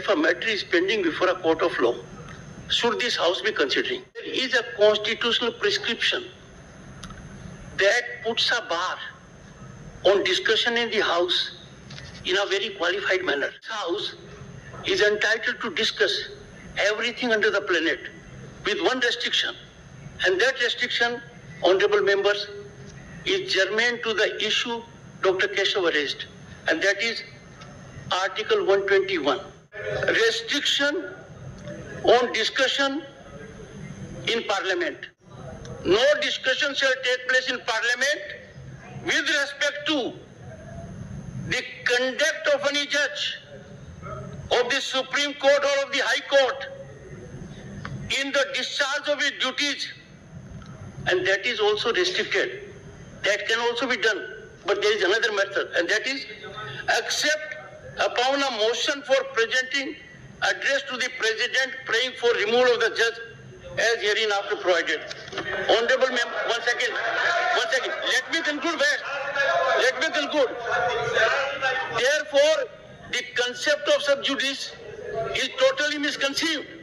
if a matter is pending before a court of law, should this House be considering? There is a constitutional prescription that puts a bar on discussion in the House in a very qualified manner. This House is entitled to discuss everything under the planet with one restriction, and that restriction, honorable members, is germane to the issue Dr. Keshav raised, and that is Article 121. Restriction on discussion in Parliament. No discussion shall take place in Parliament with respect to the conduct of any judge of the Supreme Court or of the High Court in the discharge of his duties, and that is also restricted. That can also be done, but there is another method, and that is except upon a motion for presenting address to the President praying for removal of the judge as hereinafter provided. Honorable member, one second, one second. Let me conclude first. Let me conclude. Therefore, the concept of sub judice is totally misconceived.